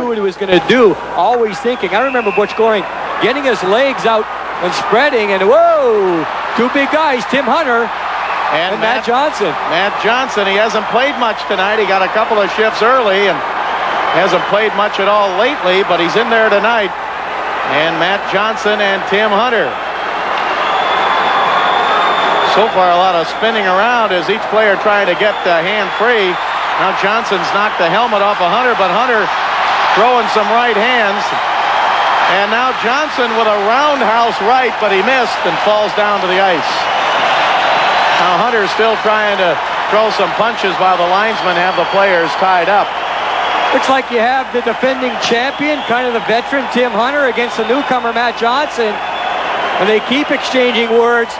knew what he was going to do, always thinking. I remember Butch Goring getting his legs out and spreading, and whoa, two big guys, Tim Hunter and, and Matt, Matt, Johnson. Matt Johnson, he hasn't played much tonight. He got a couple of shifts early and hasn't played much at all lately, but he's in there tonight. And Matt Johnson and Tim Hunter. So far, a lot of spinning around as each player trying to get the hand free. Now Johnson's knocked the helmet off of Hunter, but Hunter throwing some right hands. And now Johnson with a roundhouse right, but he missed and falls down to the ice. Now Hunter's still trying to throw some punches while the linesmen have the players tied up. Looks like you have the defending champion, kind of the veteran Tim Hunter against the newcomer Matt Johnson. And they keep exchanging words.